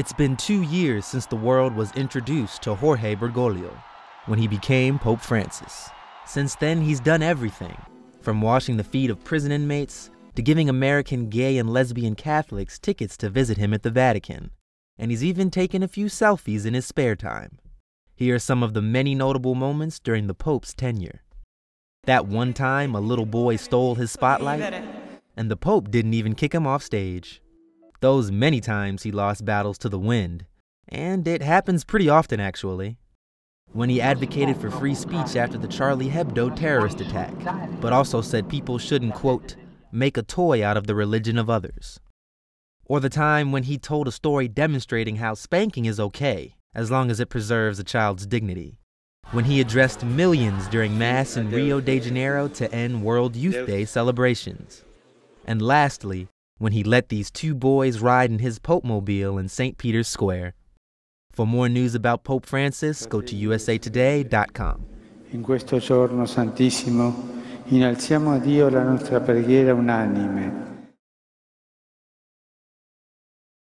It's been two years since the world was introduced to Jorge Bergoglio when he became Pope Francis. Since then, he's done everything from washing the feet of prison inmates to giving American gay and lesbian Catholics tickets to visit him at the Vatican. And he's even taken a few selfies in his spare time. Here are some of the many notable moments during the Pope's tenure. That one time a little boy stole his spotlight, and the Pope didn't even kick him off stage. Those many times he lost battles to the wind, and it happens pretty often actually. When he advocated for free speech after the Charlie Hebdo terrorist attack, but also said people shouldn't, quote, make a toy out of the religion of others. Or the time when he told a story demonstrating how spanking is okay, as long as it preserves a child's dignity. When he addressed millions during Mass in Rio de Janeiro to end World Youth Day celebrations. And lastly, when he let these two boys ride in his Pope Mobile in St. Peter's Square. For more news about Pope Francis, go to usatoday.com. In questo giorno santissimo, innalziamo a Dio la nostra preghiera unanime